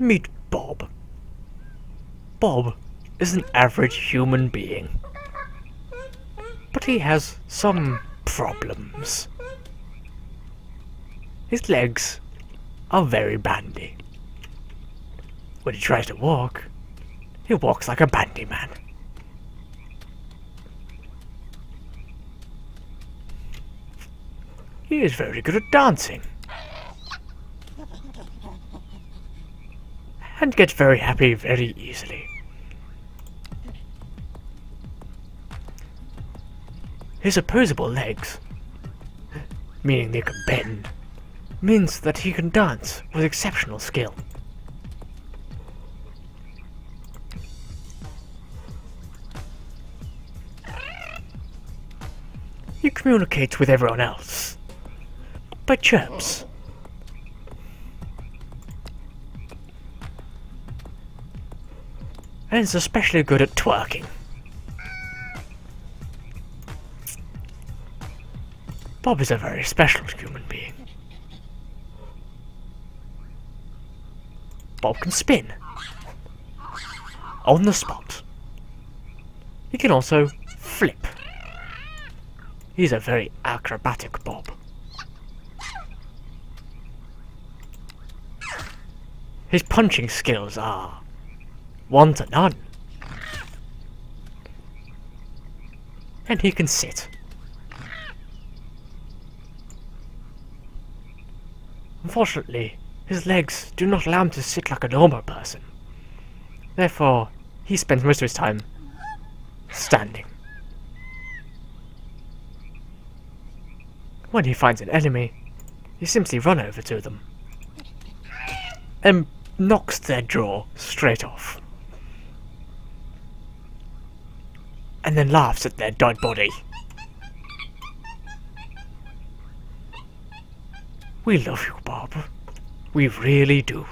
Meet Bob. Bob is an average human being. But he has some problems. His legs are very bandy. When he tries to walk, he walks like a bandy man. He is very good at dancing. And gets very happy very easily. His opposable legs, meaning they can bend, means that he can dance with exceptional skill. He communicates with everyone else by chirps. And is especially good at twerking. Bob is a very special human being. Bob can spin. On the spot. He can also flip. He's a very acrobatic Bob. His punching skills are one to none. And he can sit. Unfortunately, his legs do not allow him to sit like a normal person. Therefore, he spends most of his time standing. When he finds an enemy, he simply runs over to them and knocks their jaw straight off. And then laughs at their dead body. We love you, Bob. We really do.